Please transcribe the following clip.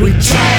We try